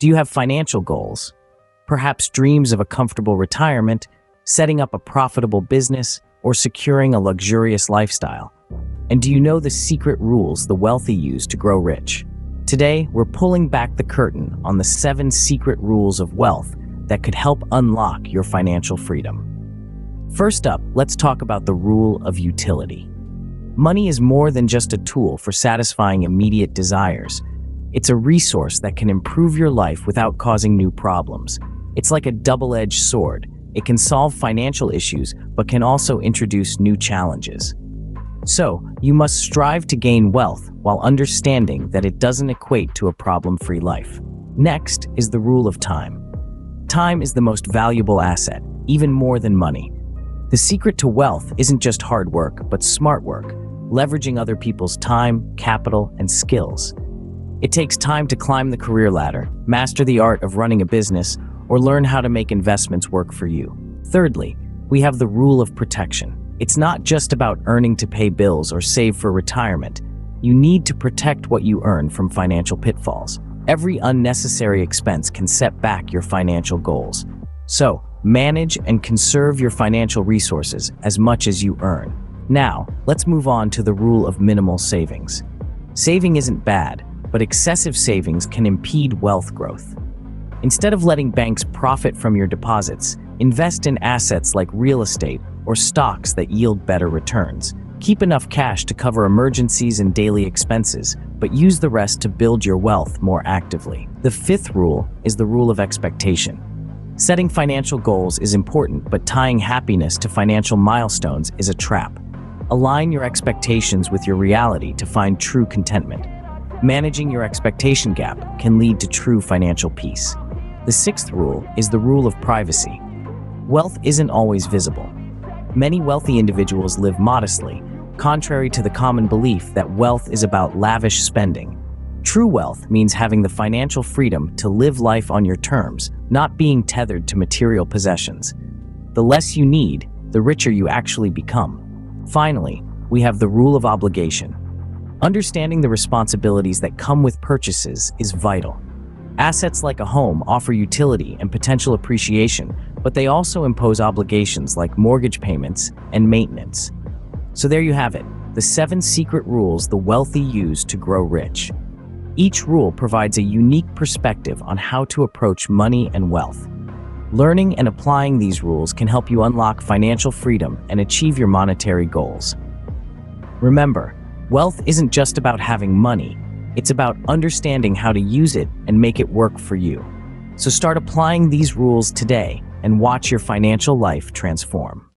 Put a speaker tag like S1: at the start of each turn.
S1: Do you have financial goals? Perhaps dreams of a comfortable retirement, setting up a profitable business, or securing a luxurious lifestyle? And do you know the secret rules the wealthy use to grow rich? Today, we're pulling back the curtain on the seven secret rules of wealth that could help unlock your financial freedom. First up, let's talk about the rule of utility. Money is more than just a tool for satisfying immediate desires. It's a resource that can improve your life without causing new problems. It's like a double-edged sword. It can solve financial issues, but can also introduce new challenges. So, you must strive to gain wealth while understanding that it doesn't equate to a problem-free life. Next is the rule of time. Time is the most valuable asset, even more than money. The secret to wealth isn't just hard work, but smart work, leveraging other people's time, capital, and skills. It takes time to climb the career ladder, master the art of running a business, or learn how to make investments work for you. Thirdly, we have the rule of protection. It's not just about earning to pay bills or save for retirement. You need to protect what you earn from financial pitfalls. Every unnecessary expense can set back your financial goals. So, manage and conserve your financial resources as much as you earn. Now, let's move on to the rule of minimal savings. Saving isn't bad, but excessive savings can impede wealth growth. Instead of letting banks profit from your deposits, invest in assets like real estate or stocks that yield better returns. Keep enough cash to cover emergencies and daily expenses, but use the rest to build your wealth more actively. The fifth rule is the rule of expectation. Setting financial goals is important, but tying happiness to financial milestones is a trap. Align your expectations with your reality to find true contentment. Managing your expectation gap can lead to true financial peace. The sixth rule is the rule of privacy. Wealth isn't always visible. Many wealthy individuals live modestly, contrary to the common belief that wealth is about lavish spending. True wealth means having the financial freedom to live life on your terms, not being tethered to material possessions. The less you need, the richer you actually become. Finally, we have the rule of obligation. Understanding the responsibilities that come with purchases is vital. Assets like a home offer utility and potential appreciation, but they also impose obligations like mortgage payments and maintenance. So there you have it, the seven secret rules the wealthy use to grow rich. Each rule provides a unique perspective on how to approach money and wealth. Learning and applying these rules can help you unlock financial freedom and achieve your monetary goals. Remember, wealth isn't just about having money, it's about understanding how to use it and make it work for you. So start applying these rules today and watch your financial life transform.